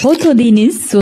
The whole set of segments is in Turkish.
Foto Deniz Su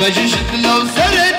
بجيش لو سرق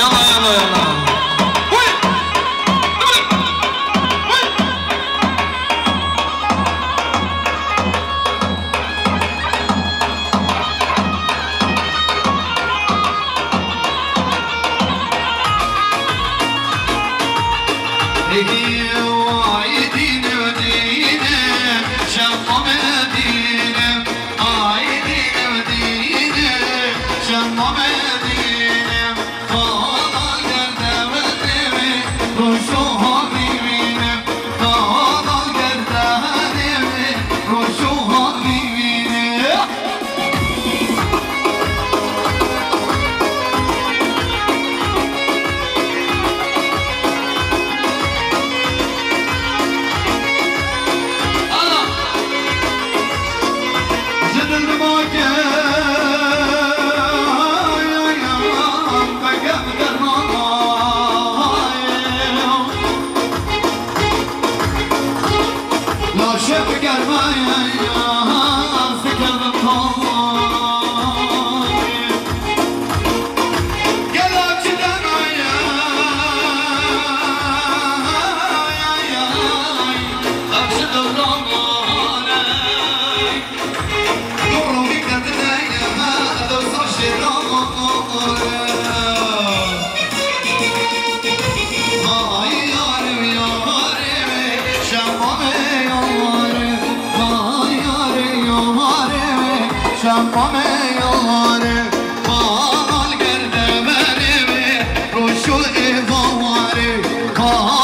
Yallah yallah yallah. 哦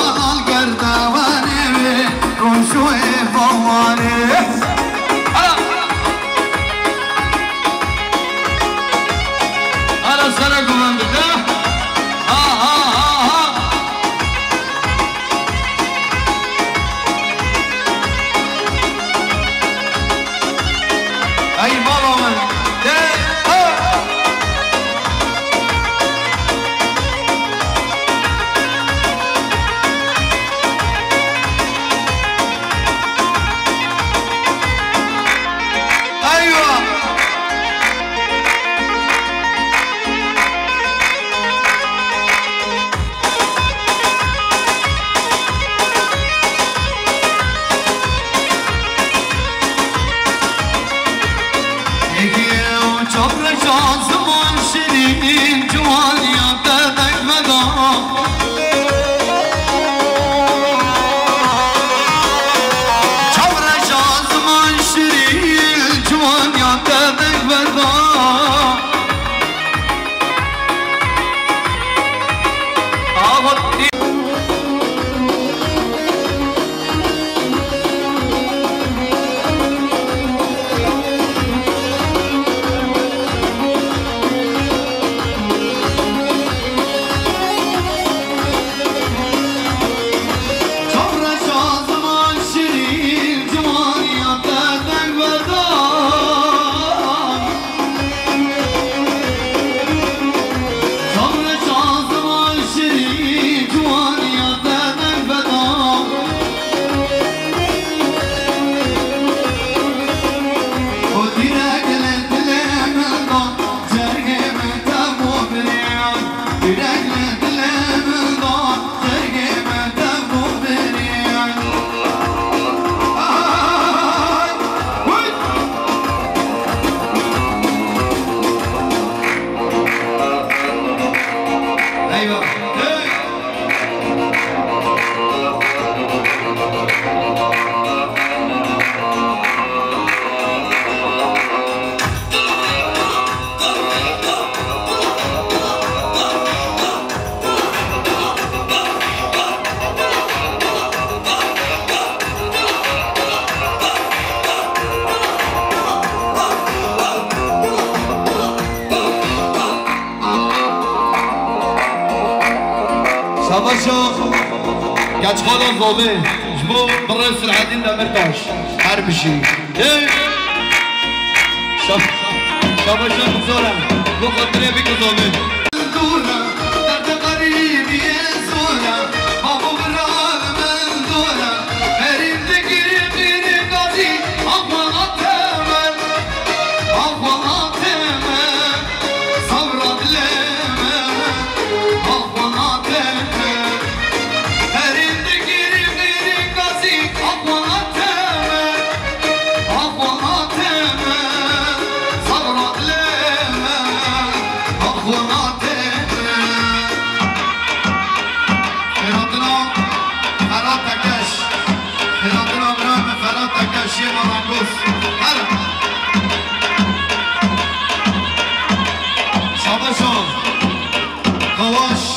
Coloche.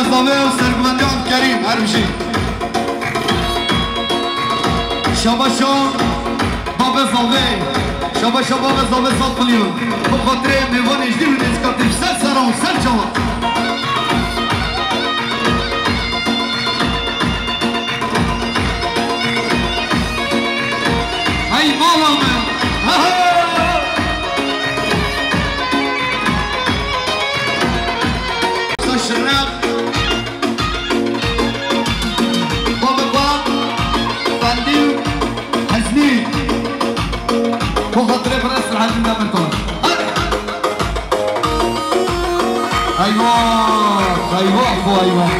مصابه و سرگمندان کریم هر چی شبا شابا شام باب شبا شبا شام باب صابه صاد با بخاطر میوانش دیو نسکاتیف سر سرام سر شما ای مالا من eyvah eyvah.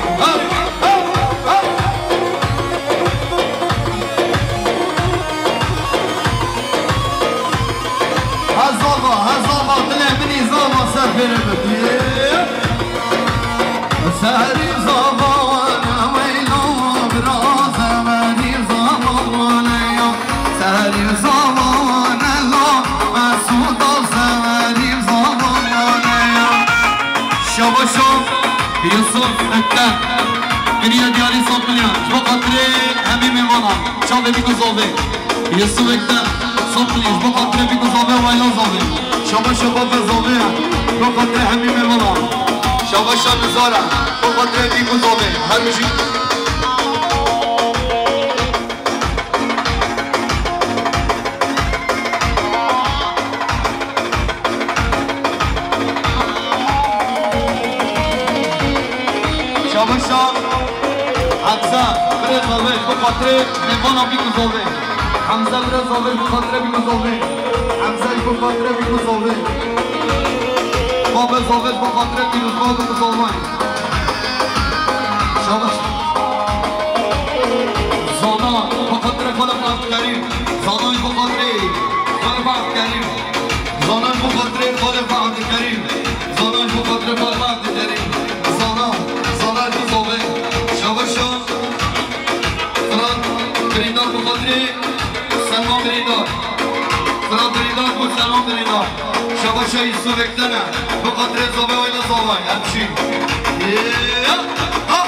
Hazava, hazava, dilek beni zava serf verir. Romana, ciao baby guzowy Jest słynne, co tu jest, bo pan trebi guzowy, łajlozowy Siaba, siaba, wezowy, bo pan trehemi mywala Siaba, siaba, zara, bo pan trebi guzowy, hermyżik Çamışan Hamza. خاطر زابر به خاطر نقان آبی گزابه حمزه بره زابر به خاطر بی گزابه حمزه به خاطر بی گزابه باب زابر به خاطر بی گزابه شابش Londrina Şabaşa yüzü bekleme. Bu kadre zobe oyna zobe Hemşin ee, Yeah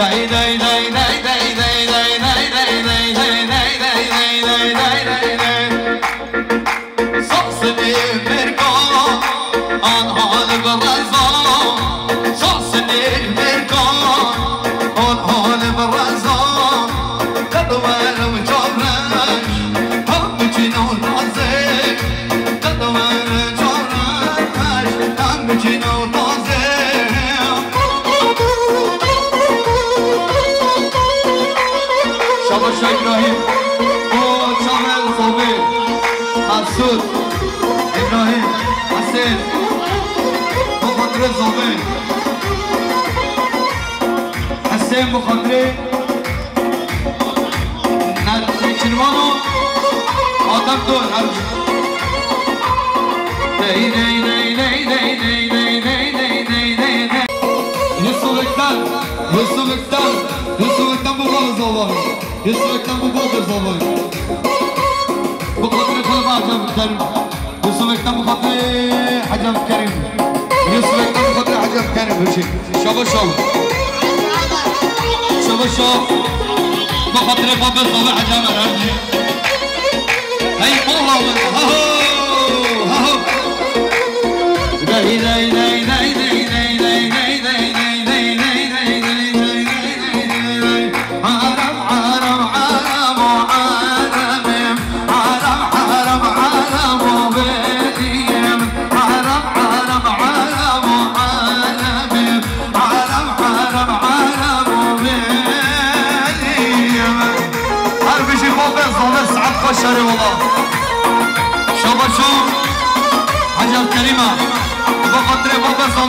Bye, bye. مخاطره نرم چنوان و آدم دور هر نی نی نی نی نی نی نی نی نی نی نی نی Hırsızlıktan, hırsızlıktan, hırsızlıktan bu kadar zorlanır. Hırsızlıktan bu kadar zorlanır. Bu kadar kalıba hacam kerim. Hırsızlıktan bu kadar hacam kerim. Hırsızlıktan bu kadar hacam kerim. Şaba şaba. وشوف بخطرفة هاي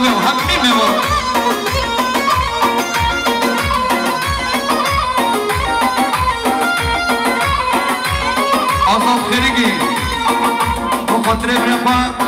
meu, rapim, meu irmão. Azal Ferigi. Vou fazer três, minha pá.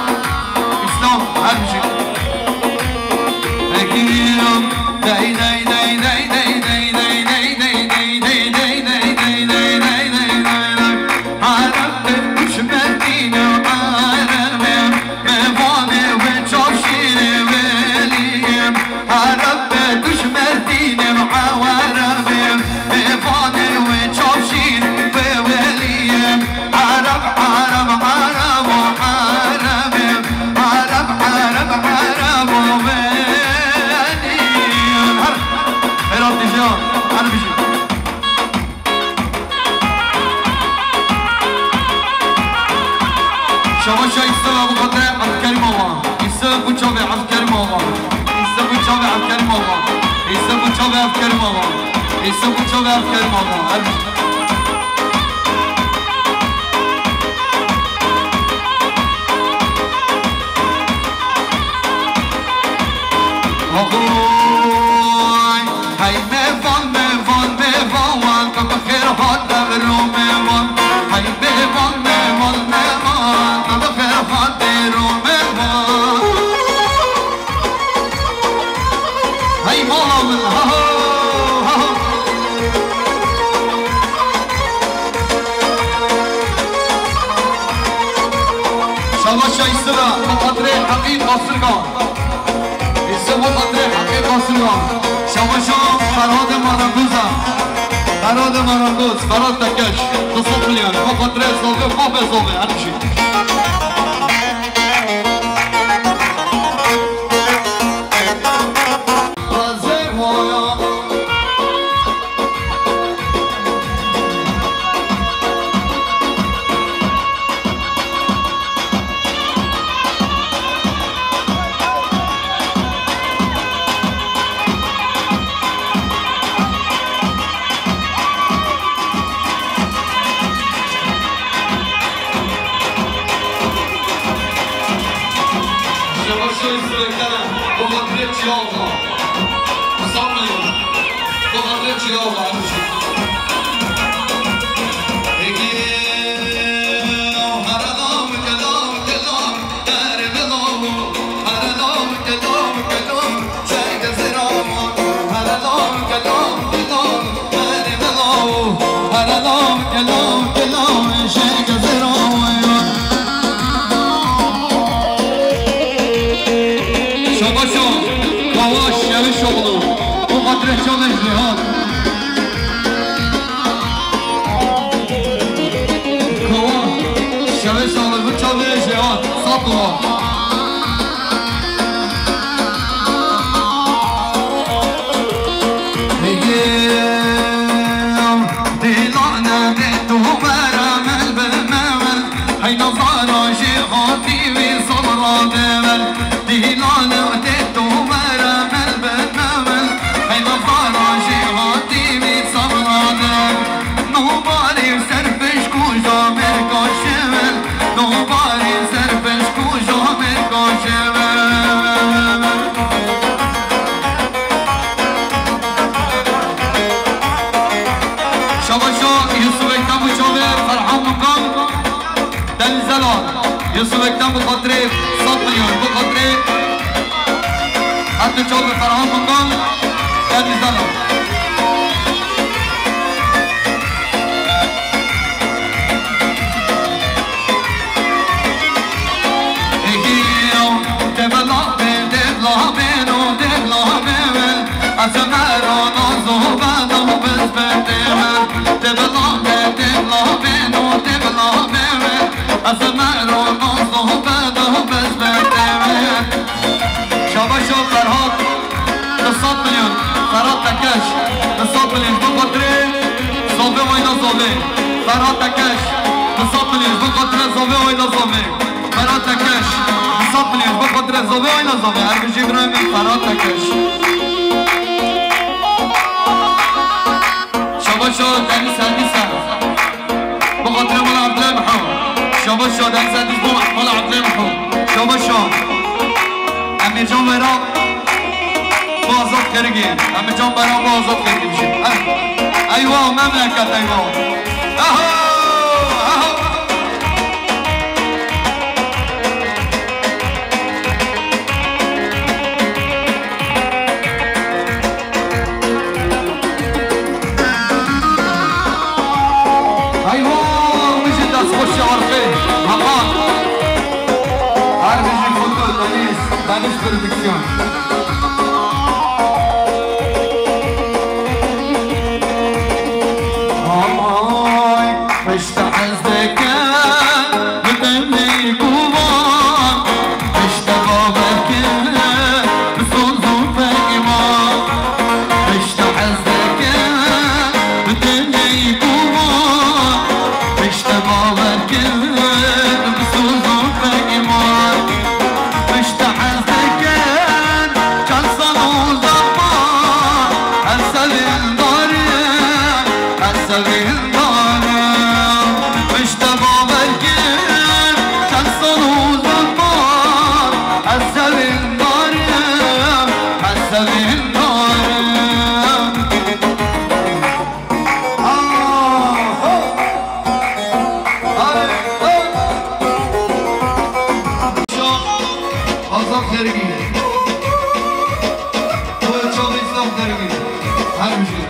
يسوي جوبي افكار ماما يسوي جوبي افكار ماما يسوي جوبي افكار ماما يسوي جوبي افكار ماما Hey, baby, حمید قاسرگان استفاد آدره حمید قاسرگان شماشام فراد مرمگوزم فراد مرمگوز فراد تکش دستان بلیان خواب آدره ساقه خواب ساقه هرچی назове, ой назове Карата кеш Сапли, баба дрезове, ой назове Арбежи време, карата кеш شبا شد دنی سردی سر بخاطر مال عبدالله محو شبا شد دنی سردی مال عبدالله محو شبا شد امیر جان برا بازاد کرگی امیر جان با بازاد کرگی بشه ایوه مملکت ایوه اها 다음 다음 음식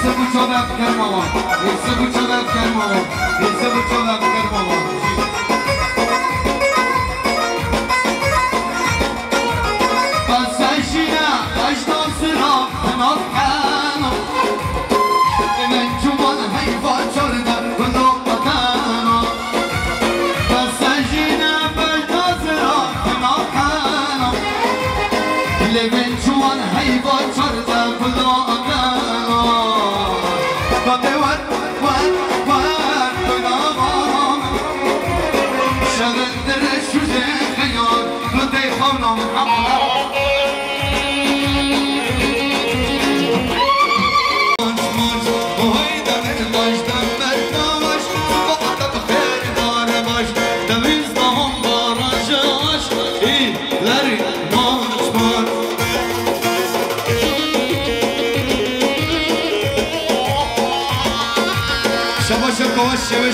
Hepsi bu çolak kermava, hepsi bu çolak kermava, hepsi bu çolak kermava.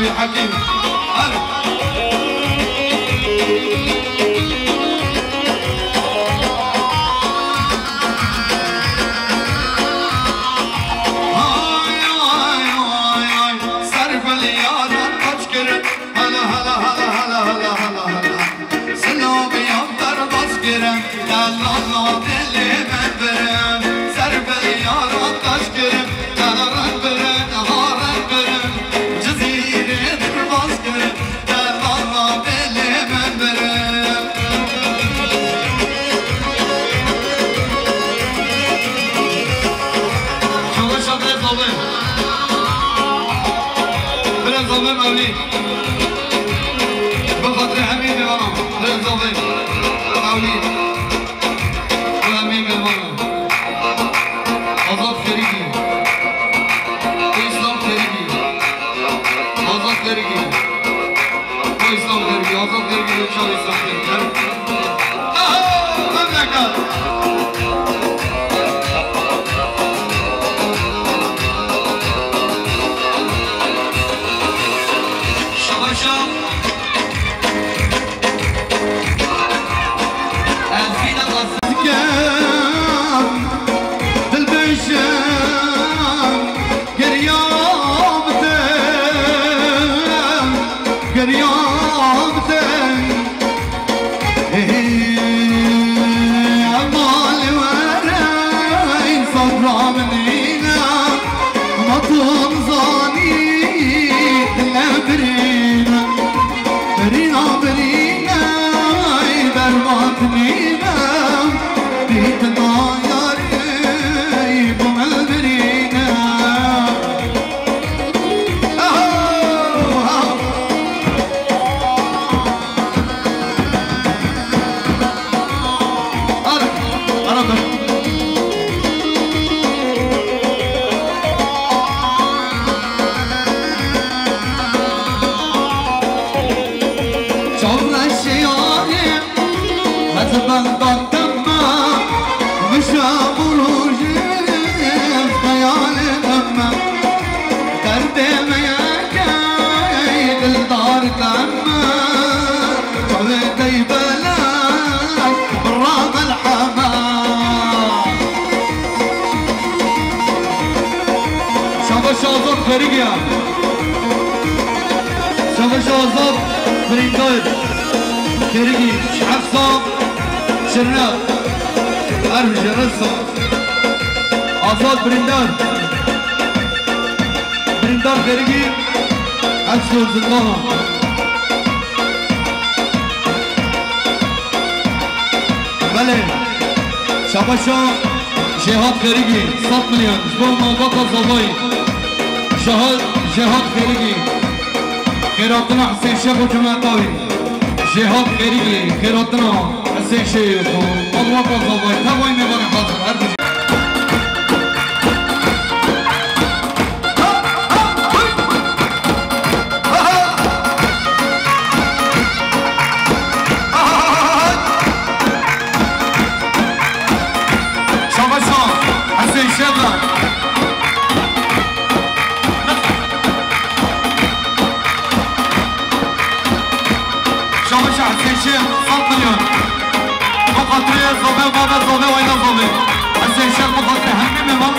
الحكيم ألف. buraya zobe baba zobe oyna zobe. Sen şarkı kotre hem mi var?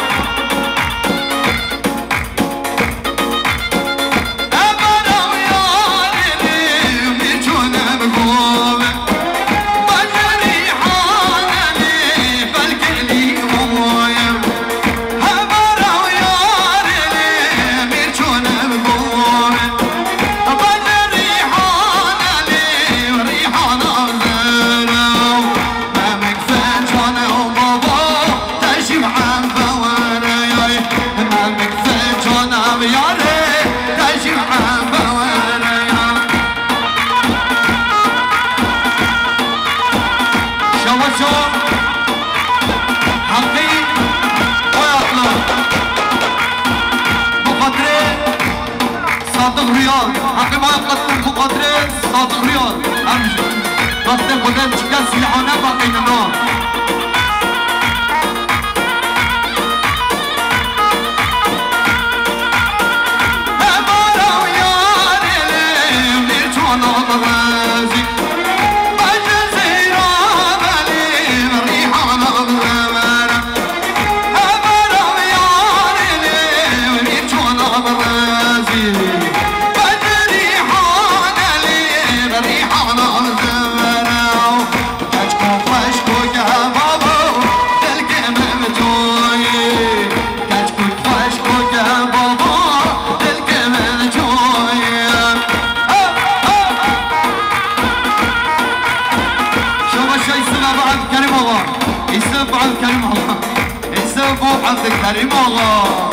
Hamdi Kerimoğlu.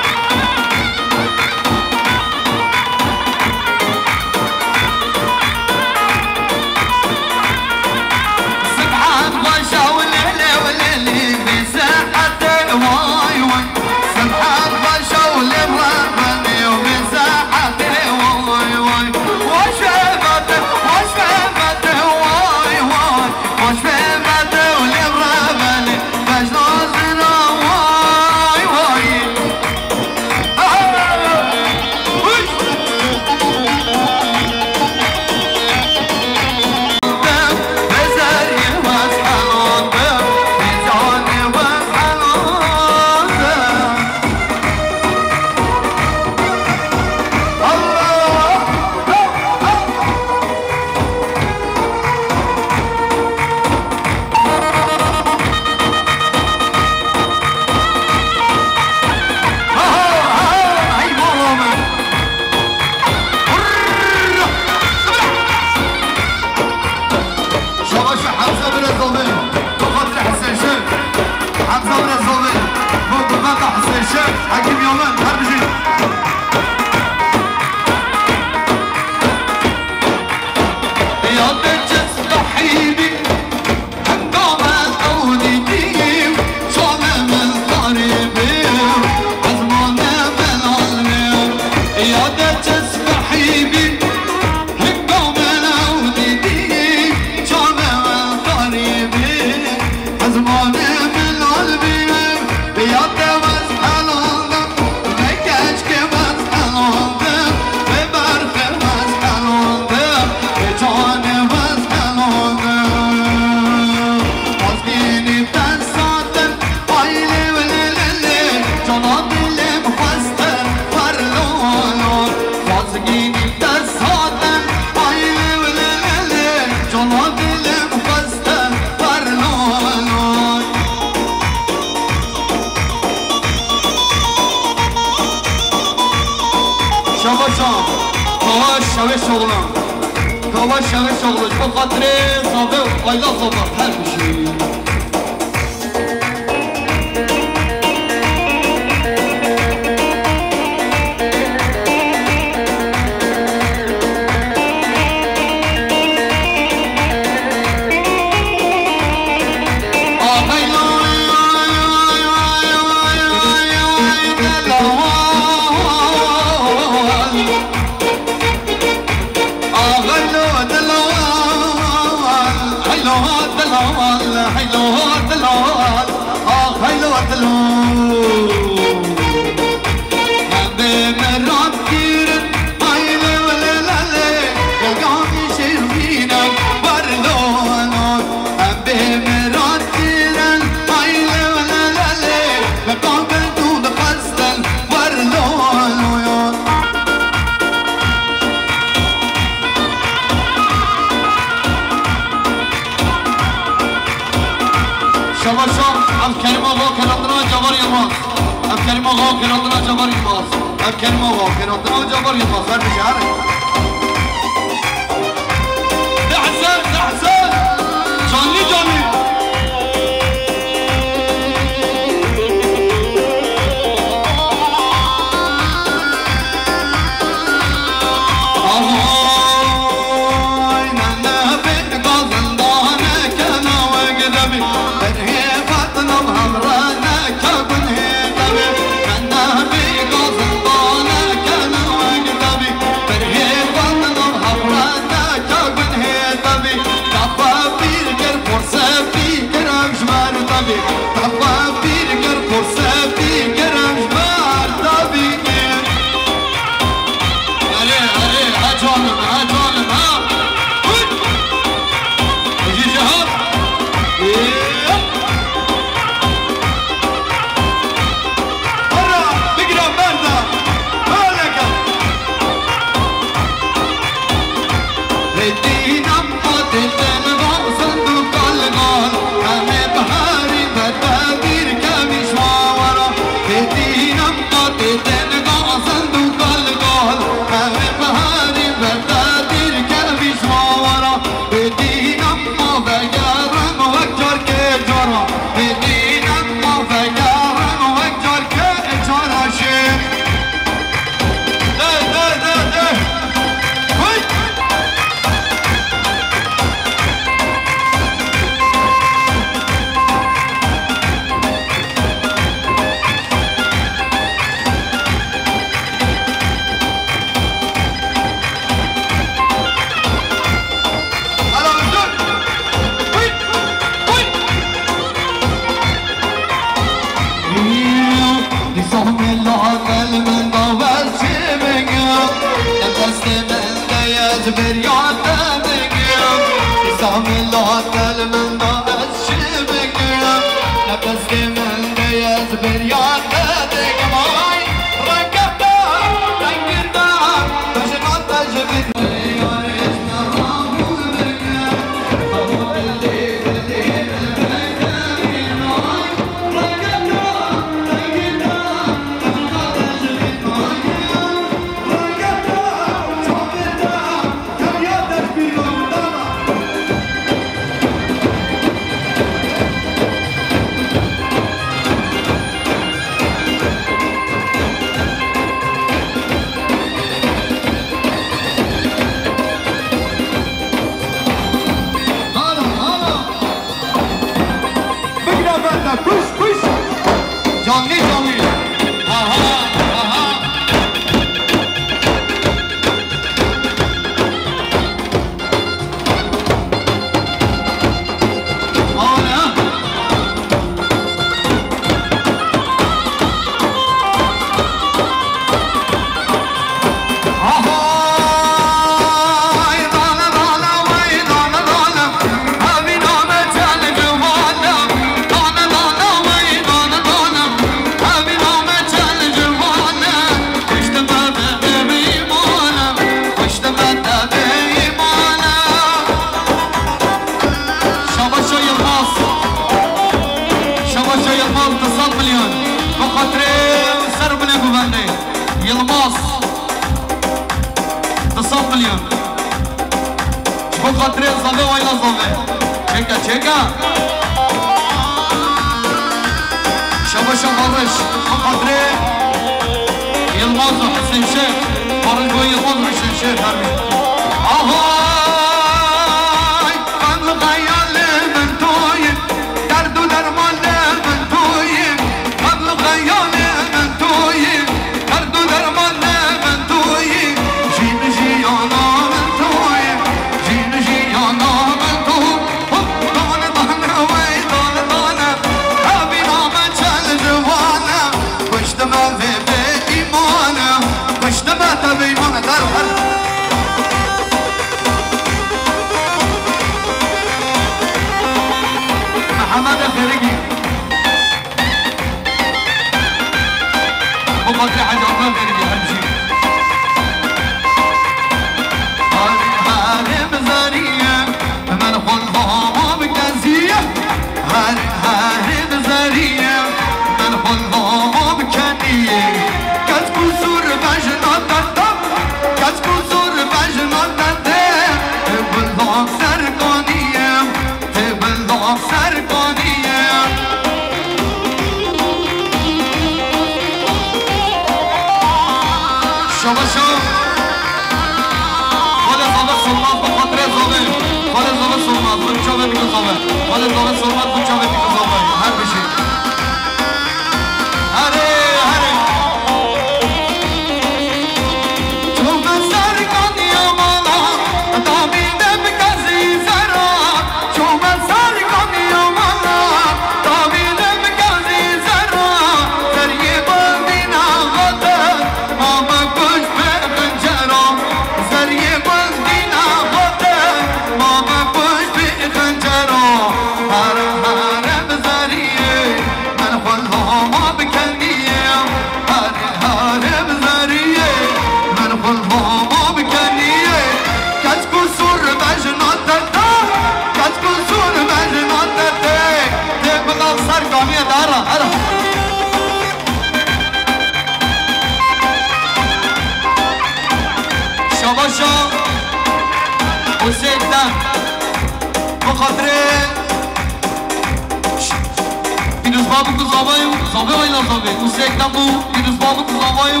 babam kızlamayı Zove ayla zove Kusekten bu Gidüz babam kızlamayı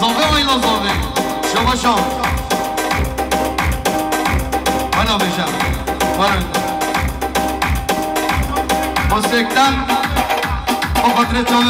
Zove ayla zove Şama şam Bana beşem Bana Kusekten O patrı çavi